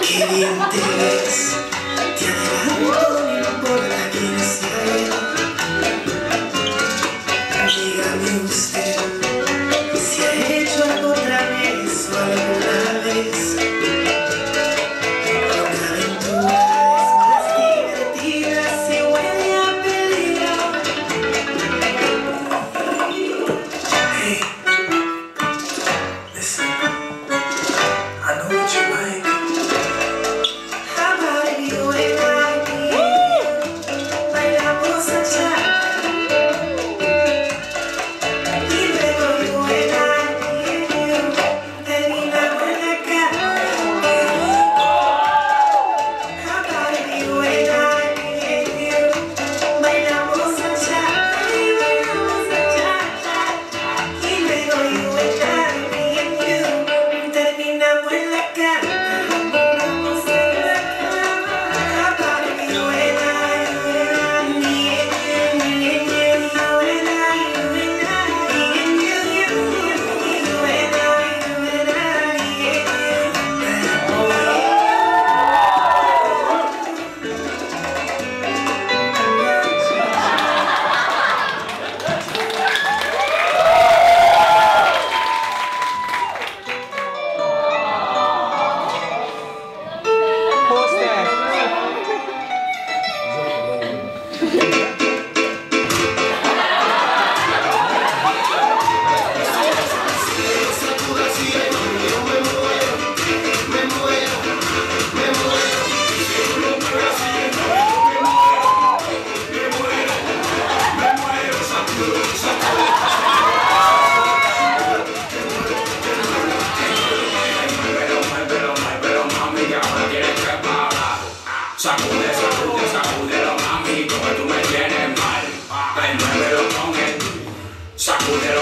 Qué bien te Apple.